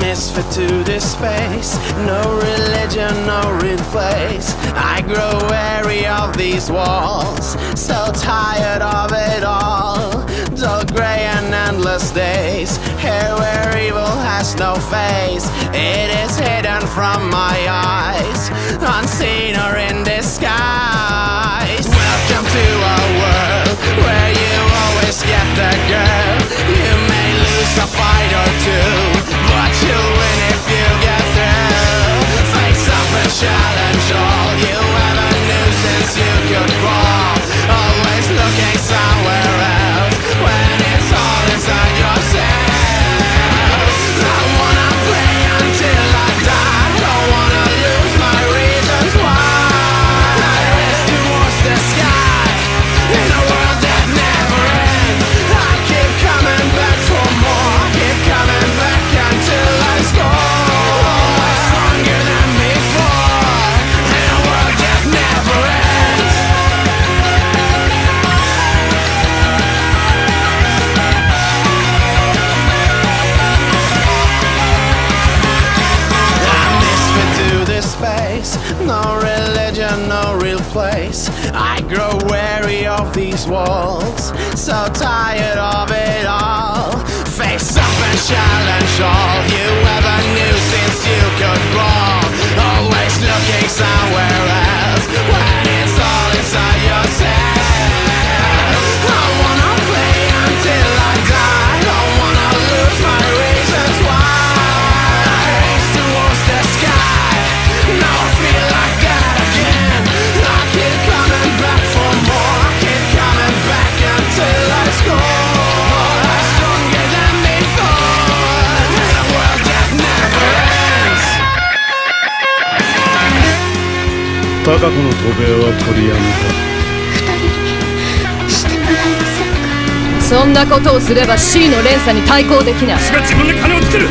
misfit to this space. No religion, no real place. I grow weary of these walls, so tired of it all. Dull gray and endless days, here where evil has no face. It is hidden from my eyes, unseen or in disguise. No religion, no real place. I grow weary of these walls. So tired of it all. Face up and challenge all 高子の渡米は取りやめた。してもらえませんか？そんなことをすれば C の連鎖に対抗できない。が自分で金を作る